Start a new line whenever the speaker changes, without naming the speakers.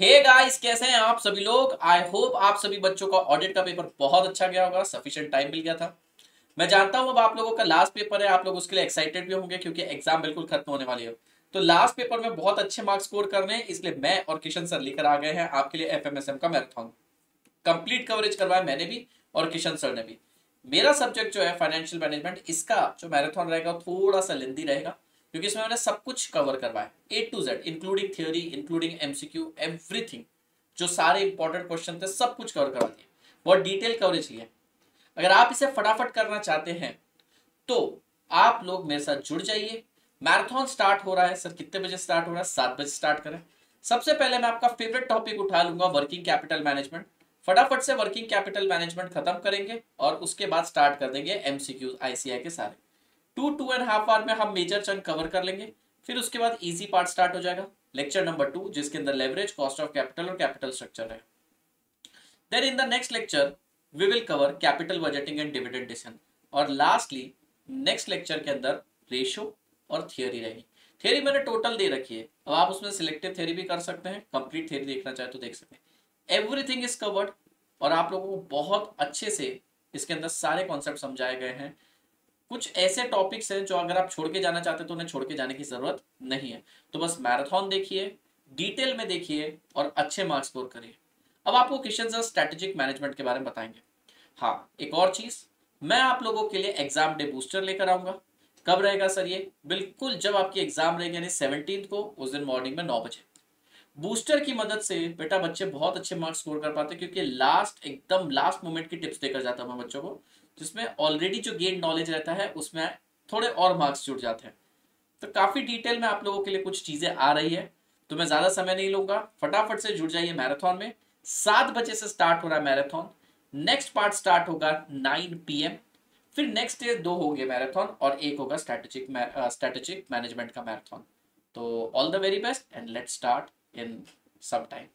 हे hey guys कैसे हैं आप सभी लोग? आई होप आप सभी बच्चों का ऑडिट का पेपर बहुत अच्छा गया होगा सफिशिएंट टाइम मिल गया था। मैं जानता हूँ अब आप लोगों का लास्ट पेपर है, आप लोग उसके लिए एक्साइटेड भी होंगे क्योंकि एग्ज़ाम बिल्कुल खत्म होने वाली है। तो लास्ट पेपर में बहुत अच्छे मार्क्स स्कोर करने इसलिए मैं और किशन सर लेकर आ गए हैं, आपके लिए एफ़ का मैराथन कंप्लीट कवरेज करवाया मैंने भी और किशन सर ने भी। मेरा सब्जेक्ट जो है फाइनेंशियल मैनेजमेंट इसका जो मैराथन रहेगा, थोड़ा सा लेंदी रहेगा। क्योंकि इसमें मैंने सब कुछ कवर करवाया A to Z including theory including MCQ everything जो सारे इंपॉर्टेंट क्वेश्चन थे, सब कुछ कवर करवा दिए। बहुत डिटेल कवरेज लिया अगर आप इसे फटाफट करना चाहते हैं तो आप लोग मेरे साथ जुड़ जाइए। मैराथन स्टार्ट हो रहा है, सर, कितने बजे स्टार्ट हो रहा है? सात बजे स्टार्ट करें। सबसे पहले मैं आपका फेवरेट टॉपिक उठा लूँगा वर्किंग कैपिटल मैनेजमेंट फटाफट से वर्किंग कैपिटल मैनेजमेंट खत्म करेंगे और उसके बाद स्टार्ट कर देंगे एमसीक्यू आईसीआई के सारे। Two two and half hour में हम मेजर चंक कवर कर लेंगे। फिर उसके बाद इजी पार्ट स्टार्ट हो जाएगा। लेक्चर नंबर टू जिसके अंदर लेवरेज कॉस्ट ऑफ़ कैपिटल और कैपिटल स्ट्रक्चर है। Then in the next lecture we will cover capital budgeting and dividend decision और लास्टली नेक्स्ट लेक्चर के अंदर रेशो और थियोरी रहेगी। थियोरी मैंने टोटल दे रखी है। अब आप उसमें सिलेक्टिव थियोरी भी कर सकते हैं। कंप्लीट थियोरी देखना चाहे तो देख सकते हैं। एवरीथिंग इज़ कवर्ड और आप लोगों को बहुत अच्छे से इसके अंदर सारे कॉन्सेप्ट समझाए गए हैं। कुछ ऐसे टॉपिक्स हैं जो अगर आप छोड़ के जाना चाहते हैं तो उन्हें छोड़ के जाने की ज़रूरत नहीं है। तो बस मैराथन देखिए डिटेल में देखिए और अच्छे मार्क्स स्कोर करिए। अब आपको क्वेश्चन सर स्ट्रेटेजिक मैनेजमेंट के बारे में बताएँगे। हाँ एक और चीज़, मैं आप लोगों के लिए एग्ज़ाम डे बूस्टर लेकर आऊँगा। कब रहेगा सर ये? बिल्कुल जब आपकी एग्ज़ाम रहेगी, यानी सेवनटीन को, उस दिन मॉर्निंग में नौ बजे। बूस्टर की मदद से बेटा बच्चे बहुत अच्छे मार्क्स स्कोर कर पाते क्योंकि लास्ट एकदम लास्ट मोमेंट की टिप्स देकर जाता हूँ मैं बच्चों को, जिसमें ऑलरेडी जो गेन नॉलेज रहता है, उसमें थोड़े और मार्क्स जुड़ जाते हैं। तो काफ़ी डिटेल में आप लोगों के लिए कुछ चीज़ें आ रही है तो मैं ज़्यादा समय नहीं लूँगा। फटाफट से जुड़ जाइए मैराथन में। सात बजे से स्टार्ट हो रहा है मैराथन नेक्स्ट पार्ट स्टार्ट होगा नाइन पी फिर नेक्स्ट डे दो होंगे मैराथन और एक होगा स्ट्रेटेजिक स्ट्रेटेजिक मैनेजमेंट का मैराथन तो all the very best and let start in some time